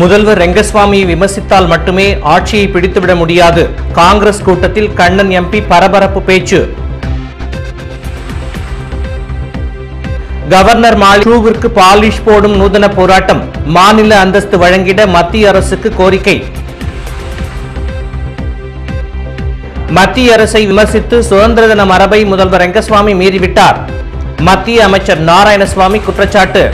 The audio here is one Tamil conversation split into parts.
முதல்வர் ரெங்கஸ்வாமியை விமர்சித்தால் மட்டுமே ஆட்சியை பிடித்துவிட முடியாது. காங்கிரஸ் கூட்டத்தில் கண்ணன் எம்பி பரபரப்பு பேச்சு. கவர்னர் மாலிவிற்கு பாலிஷ் போடும் நூதன போராட்டம் மாநில அந்தஸ்து வழங்கிட மத்திய அரசுக்கு கோரிக்கை. மத்திய அரசை விமர்சித்து சுதந்திர தின மரபை முதல்வர் ரெங்கஸ்வாமி மீறிவிட்டார். மத்திய அமைச்சர் நாராயணசுவாமி குற்றச்சாட்டு.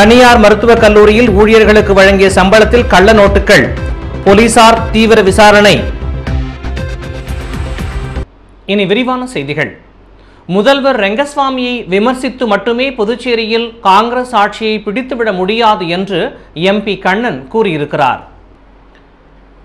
தனியார் மருத்துவக் கல்லூரியில் ஊழியர்களுக்கு வழங்கிய சம்பளத்தில் கள்ள நோட்டுகள். போலீசார் தீவிர விசாரணை. இனி விரிவான செய்திகள். முதல்வர் ரெங்கஸ்வாமியை விமர்சித்து மட்டுமே புதுச்சேரியில் காங்கிரஸ் ஆட்சியை பிடித்துவிட முடியாது என்று எம்பி கண்ணன் கூறியிருக்கிறார்.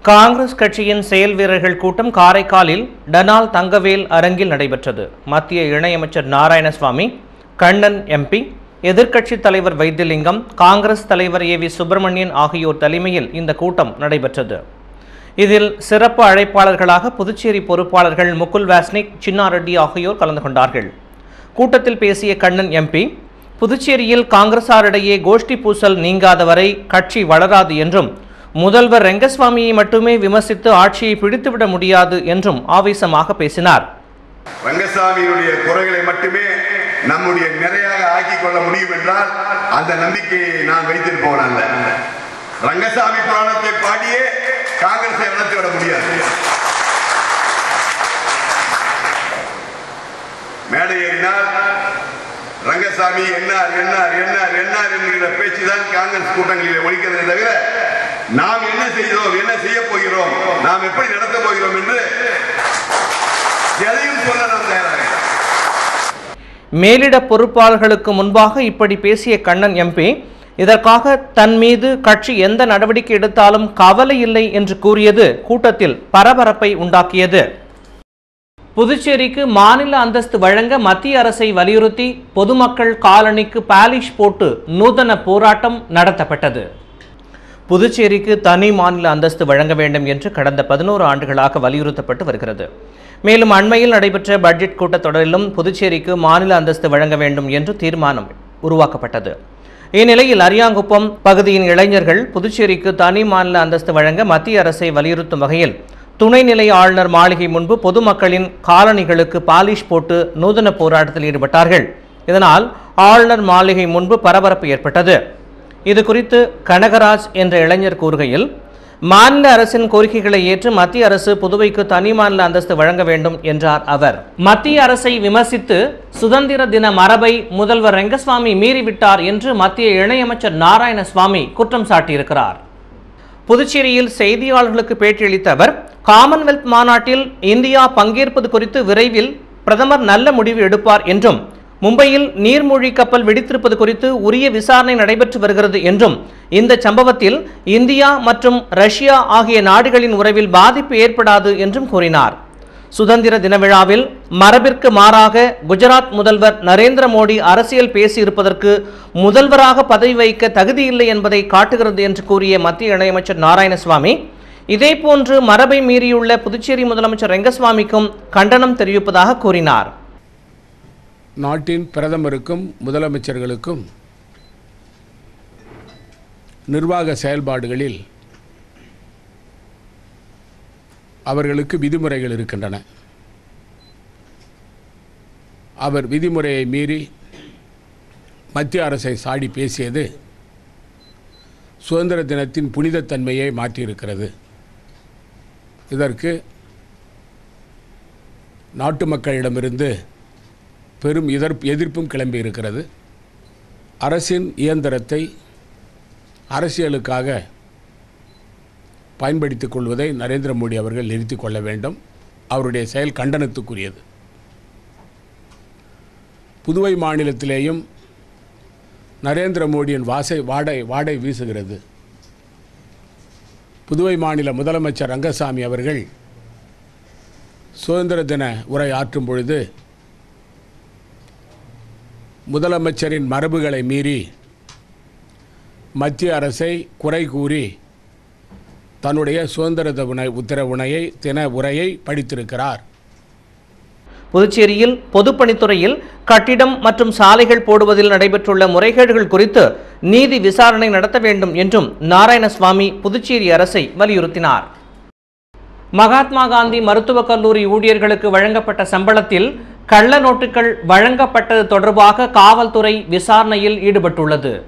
காங்கிரஸ் கட்சியின் செயல் வீரர்கள் கூட்டம் காரைக்காலில் டனால் தங்கவேல் அரங்கில் நடைபெற்றது. மத்திய இணையமைச்சர் நாராயணசுவாமி கண்ணன் எம்பி எதிர்க்கட்சித் தலைவர் வைத்தியலிங்கம் காங்கிரஸ் தலைவர் ஏ வி சுப்பிரமணியன் ஆகியோர் தலைமையில் இந்த கூட்டம் நடைபெற்றது. இதில் சிறப்பு அழைப்பாளர்களாக புதுச்சேரி பொறுப்பாளர்கள் முகுல் வாஸ்னிக் சின்னாரெட்டி ஆகியோர் கலந்து கொண்டார்கள். கூட்டத்தில் பேசிய கண்ணன் எம்பி புதுச்சேரியில் காங்கிரசாரிடையே கோஷ்டி பூசல் நீங்காத வரை கட்சி வளராது என்றும் முதல்வர் ரெங்கஸ்வாமியை மட்டுமே விமர்சித்து ஆட்சியை பிடித்துவிட முடியாது என்றும் ஆவேசமாக பேசினார். ரங்கசாமியுடைய குறைகளை மட்டுமே நம்முடைய நிறையாக ஆக்கிக் கொள்ள முடியும் என்றால் அந்த நம்பிக்கையை நான் வைத்திருப்பவன் அல்ல ரங்கசாமி புராணத்தை பாடியே காங்கிரஸை நடத்தி விட முடியாது. மேடை ஏறினால் ரங்கசாமி என்னார் என்னார் என்னார் என்னார் என்கிற பேச்சுதான் காங்கிரஸ் கூட்டங்களில் ஒழிக்கிறது தவிர நாம் என்ன செய்கிறோம் என்ன செய்ய போகிறோம் நாம் எப்படி நடத்த போகிறோம் என்று எதையும் சொல்ல நாம் தயாராக இல்லை. மேலிட பொறுப்பாளர்களுக்கு முன்பாக இப்படி பேசிய கண்ணன் எம்பி இதற்காக தன் மீது கட்சி எந்த நடவடிக்கை எடுத்தாலும் கவலை இல்லை என்று கூறியது கூட்டத்தில் பரபரப்பை உண்டாக்கியது. புதுச்சேரிக்கு மாநில அந்தஸ்து வழங்க மத்திய அரசை வலியுறுத்தி பொதுமக்கள் காலனிக்கு பாலிஷ் போட்டு நூதன போராட்டம் நடத்தப்பட்டது. புதுச்சேரிக்கு தனி மாநில அந்தஸ்து வழங்க வேண்டும் என்று கடந்த பதினோரு ஆண்டுகளாக வலியுறுத்தப்பட்டு வருகிறது. மேலும் அண்மையில் நடைபெற்ற பட்ஜெட் கூட்டத்தொடரிலும் புதுச்சேரிக்கு மாநில அந்தஸ்து வழங்க வேண்டும் என்று தீர்மானம் உருவாக்கப்பட்டது. இந்நிலையில் அரியாங்குப்பம் பகுதியின் இளைஞர்கள் புதுச்சேரிக்கு தனி மாநில அந்தஸ்து வழங்க மத்திய அரசை வலியுறுத்தும் வகையில் துணைநிலை ஆளுநர் மாளிகை முன்பு பொதுமக்களின் காலணிகளுக்கு பாலிஷ் போட்டு நூதன போராட்டத்தில் ஈடுபட்டார்கள். இதனால் ஆளுநர் மாளிகை முன்பு பரபரப்பு ஏற்பட்டது. இது குறித்து கனகராஜ் என்ற இளைஞர் கூறுகையில் மாநில அரசின் கோரிக்கைகளை ஏற்று மத்திய அரசு புதுவைக்கு தனி மாநில அந்தஸ்து வழங்க வேண்டும் என்றார் அவர். மத்திய அரசை விமர்சித்து சுதந்திர தின மரபை முதல்வர் ரெங்கசுவாமி மீறிவிட்டார் என்று மத்திய இணையமைச்சர் நாராயணசுவாமி குற்றம் சாட்டியிருக்கிறார். புதுச்சேரியில் செய்தியாளர்களுக்கு பேட்டியளித்த அவர் காமன்வெல்த் மாநாட்டில் இந்தியா பங்கேற்பது குறித்து விரைவில் பிரதமர் நல்ல முடிவு எடுப்பார் என்றும் மும்பையில் நீர்மூழ்கி கப்பல் வெடித்திருப்பது குறித்து உரிய விசாரணை நடைபெற்று வருகிறது என்றும் இந்த சம்பவத்தில் இந்தியா மற்றும் ரஷ்யா ஆகிய நாடுகளின் உறவில் பாதிப்பு ஏற்படாது என்றும் கூறினார். சுதந்திர தின விழாவில் மரபிற்கு மாறாக குஜராத் முதல்வர் நரேந்திர மோடி அரசியல் பேசியிருப்பதற்கு முதல்வராக பதவி வைக்க தகுதியில்லை என்பதை காட்டுகிறது என்று கூறிய மத்திய இணையமைச்சர் நாராயணசுவாமி இதேபோன்று மரபை மீறியுள்ள புதுச்சேரி முதலமைச்சர் ரெங்கசுவாமிக்கும் கண்டனம் தெரிவிப்பதாக கூறினார். நாட்டின் பிரதமருக்கும் முதலமைச்சர்களுக்கும் நிர்வாக செயல்பாடுகளில் அவர்களுக்கு விதிமுறைகள் இருக்கின்றன. அவர் விதிமுறையை மீறி மத்திய அரசை சாடி பேசியது சுதந்திர தினத்தின் புனிதத்தன்மையை மாற்றியிருக்கிறது. இதற்கு நாட்டு மக்களிடமிருந்து பெரும் எதிர்ப்பு எதிர்ப்பும் கிளம்பி இருக்கிறது. அரசின் இயந்திரத்தை அரசியலுக்காக பயன்படுத்திக் கொள்வதை நரேந்திர மோடி அவர்கள் நிறுத்திக் கொள்ள வேண்டும். அவருடைய செயல் கண்டனத்துக்குரியது. புதுவை மாநிலத்திலேயும் நரேந்திர மோடியின் வாசை வாடை வாடை வீசுகிறது. புதுவை மாநில முதலமைச்சர் ரங்கசாமி அவர்கள் சுதந்திர தின உரை ஆற்றும் பொழுது முதலமைச்சரின் மரபுகளை மீறி மத்திய அரசை குறை கூறி தன்னுடைய சுதந்திர உணை உத்தரவுணையை தின உரையை படித்திருக்கிறார். புதுச்சேரியில் பொதுப்பணித்துறையில் கட்டிடம் மற்றும் சாலைகள் போடுவதில் நடைபெற்றுள்ள முறைகேடுகள் குறித்து நீதி விசாரணை நடத்த வேண்டும் என்றும் நாராயணசுவாமி புதுச்சேரி அரசை வலியுறுத்தினார். மகாத்மா காந்தி மருத்துவக் கல்லூரி ஊழியர்களுக்கு வழங்கப்பட்ட சம்பளத்தில் கள்ள நோட்டுகள் வழங்கப்பட்டது தொடர்பாக காவல்துறை விசாரணையில் ஈடுபட்டுள்ளது.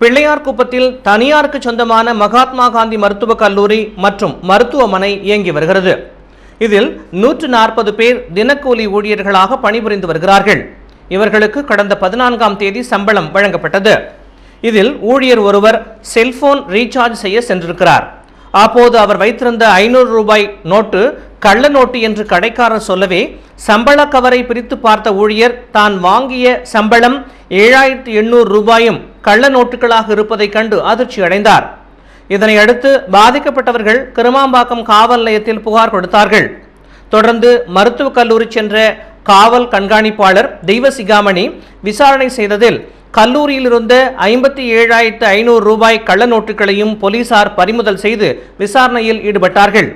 பிள்ளையார்குப்பத்தில் தனியாருக்கு சொந்தமான மகாத்மா காந்தி மருத்துவக் கல்லூரி மற்றும் மருத்துவமனை இயங்கி வருகிறது. இதில் நூற்று நாற்பது பேர் தினக்கூலி ஊழியர்களாக பணிபுரிந்து வருகிறார்கள். இவர்களுக்கு கடந்த பதினான்காம் தேதி சம்பளம் வழங்கப்பட்டது. இதில் ஊழியர் ஒருவர் செல்போன் ரீசார்ஜ் செய்ய சென்றிருக்கிறார். அப்போது அவர் வைத்திருந்த ஐநூறு ரூபாய் நோட்டு கள்ள நோட்டு என்று கடைக்காரர் சொல்லவே சம்பள கவரை பிரித்து பார்த்த ஊழியர் தான் வாங்கிய சம்பளம் ஏழாயிரத்தி எண்ணூறு ரூபாயும் கள்ள நோட்டுகளாக இருப்பதைக் கண்டு அதிர்ச்சி அடைந்தார் இதனை அடுத்து பாதிக்கப்பட்டவர்கள் கிருமாம்பாக்கம் காவல் நிலையத்தில் புகார் கொடுத்தார்கள். தொடர்ந்து மருத்துவக் கல்லூரி சென்ற காவல் கண்காணிப்பாளர் தெய்வ சிகாமணி விசாரணை செய்ததில் கல்லூரியில் இருந்த ஐம்பத்தி ஏழாயிரத்து ஐநூறு ரூபாய் கள்ள நோட்டுகளையும் போலீசார் பறிமுதல் செய்து விசாரணையில் ஈடுபட்டார்கள்.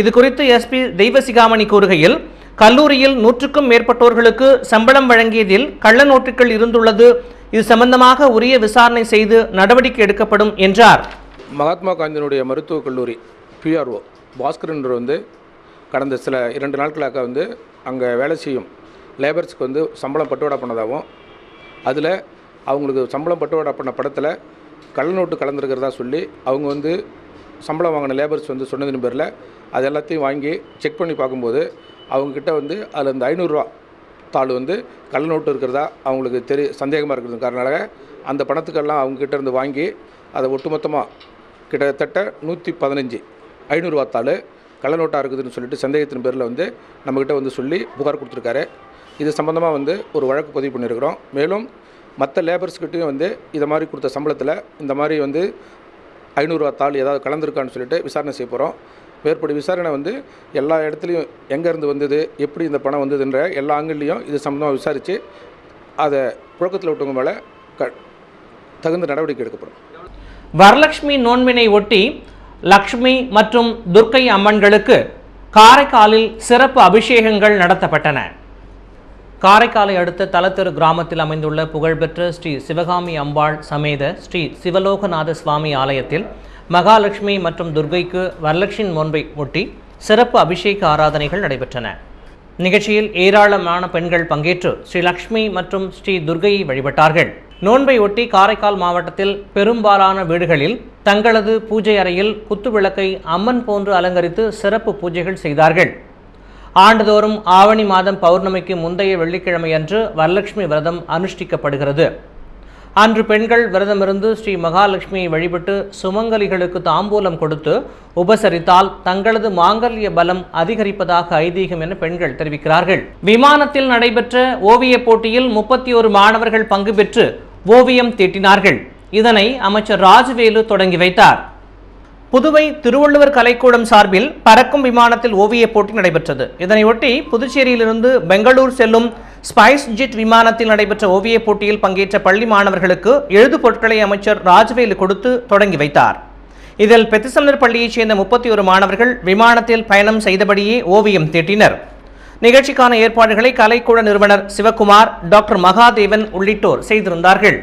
இது குறித்து எஸ்பி தெய்வசிகாமணி கூறுகையில் கல்லூரியில் நூற்றுக்கும் மேற்பட்டோர்களுக்கு சம்பளம் வழங்கியதில் கள்ள நோட்டுகள் இருந்துள்ளது இது சம்பந்தமாக உரிய விசாரணை செய்து நடவடிக்கை எடுக்கப்படும் என்றார். மகாத்மா காந்தியினுடைய மருத்துவக் கல்லூரி பிஆர்ஓ பாஸ்கரன் வந்து கடந்த சில இரண்டு நாட்களாக வந்து அங்கே வேலை செய்யும் லேபர்ஸ்க்கு வந்து சம்பளம் பட்டுவிட பண்ணதாகவும் அதில் அவங்களுக்கு சம்பளம் பட்டுவாடா பண்ண படத்தில் கள்ளநோட்டு கலந்துருக்கிறதா சொல்லி அவங்க வந்து சம்பளம் வாங்கின லேபர்ஸ் வந்து சொன்னதின் பேரில் அது எல்லாத்தையும் வாங்கி செக் பண்ணி பார்க்கும்போது அவங்கக்கிட்ட வந்து அதில் இந்த ஐநூறுரூவா தாள் வந்து கள்ள நோட்டு இருக்கிறதா அவங்களுக்கு தெரி சந்தேகமாக இருக்கிறது காரணமாக அந்த பணத்துக்கெல்லாம் அவங்கக்கிட்ட இருந்து வாங்கி அதை ஒட்டுமொத்தமாக கிட்டத்தட்ட நூற்றி பதினஞ்சு ஐநூறுரூவா தாள் கள்ளநோட்டாக இருக்குதுன்னு சொல்லிட்டு சந்தேகத்தின் பேரில் வந்து நம்மக்கிட்ட வந்து சொல்லி புகார் கொடுத்துருக்காரு. இது சம்மந்தமாக வந்து ஒரு வழக்கு பதிவு பண்ணியிருக்கிறோம். மேலும் மற்ற லேபர்ஸ்கிட்டையும் வந்து இதை மாதிரி கொடுத்த சம்பளத்தில் இந்த மாதிரி வந்து ஐநூறுரூவா தாள் ஏதாவது கலந்துருக்கான்னு சொல்லிட்டு விசாரணை செய்ய போகிறோம் மேற்படி விசாரணை வந்து எல்லா இடத்துலையும் எங்கேருந்து வந்தது எப்படி இந்த பணம் வந்ததுன்ற எல்லா ஆங்கிள்லேயும் இது சம்மந்தமாக விசாரித்து அதை புழக்கத்தில் விட்டவங்க மேலே க தகுந்த நடவடிக்கை எடுக்கப்படும். வரலட்சுமி நோன்பினை ஒட்டி லக்ஷ்மி மற்றும் துர்க்கை அம்மன்களுக்கு காரைக்காலில் சிறப்பு அபிஷேகங்கள் நடத்தப்பட்டன. காரைக்காலை அடுத்த தலத்தெரு கிராமத்தில் அமைந்துள்ள புகழ்பெற்ற ஸ்ரீ சிவகாமி அம்பாள் சமேத ஸ்ரீ சிவலோகநாத சுவாமி ஆலயத்தில் மகாலட்சுமி மற்றும் துர்க்கைக்கு வரலட்சுமி நோன்பை ஒட்டி சிறப்பு அபிஷேக ஆராதனைகள் நடைபெற்றன. நிகழ்ச்சியில் ஏராளமான பெண்கள் பங்கேற்று ஸ்ரீ லக்ஷ்மி மற்றும் ஸ்ரீ துர்க்கையை வழிபட்டார்கள். நோன்பை ஒட்டி காரைக்கால் மாவட்டத்தில் பெரும்பாலான வீடுகளில் தங்களது பூஜை அறையில் குத்துவிளக்கை அம்மன் போன்று அலங்கரித்து சிறப்பு பூஜைகள் செய்தார்கள். ஆண்டுதோறும் ஆவணி மாதம் பௌர்ணமிக்கு முந்தைய வெள்ளிக்கிழமையன்று வரலட்சுமி விரதம் அனுஷ்டிக்கப்படுகிறது. அன்று பெண்கள் விரதமிருந்து ஸ்ரீ மகாலட்சுமியை வழிபட்டு சுமங்கலிகளுக்கு தாம்பூலம் கொடுத்து உபசரித்தால் தங்களது மாங்கல்ய பலம் அதிகரிப்பதாக ஐதீகம் என பெண்கள் தெரிவிக்கிறார்கள். விமானத்தில் நடைபெற்ற ஓவியப் போட்டியில் முப்பத்தி ஒரு மாணவர்கள் பங்கு பெற்று ஓவியம் தீட்டினார்கள். இதனை அமைச்சர் ராஜவேலு தொடங்கி வைத்தார். புதுவை திருவள்ளுவர் கலைக்கூடம் சார்பில் பறக்கும் விமானத்தில் ஓவியப் போட்டி நடைபெற்றது. இதனையொட்டி புதுச்சேரியிலிருந்து பெங்களூர் செல்லும் ஸ்பைஸ் ஜெட் விமானத்தில் நடைபெற்ற ஓவியப் போட்டியில் பங்கேற்ற பள்ளி மாணவர்களுக்கு எழுது பொருட்களை அமைச்சர் ராஜவேலு கொடுத்து தொடங்கி வைத்தார். இதில் பெத்திசம்னர் பள்ளியைச் சேர்ந்த முப்பத்தி ஒரு மாணவர்கள் விமானத்தில் பயணம் செய்தபடியே ஓவியம் தீட்டினர். நிகழ்ச்சிக்கான ஏற்பாடுகளை கலைக்கூட நிறுவனர் சிவகுமார் டாக்டர் மகாதேவன் உள்ளிட்டோர் செய்திருந்தார்கள்.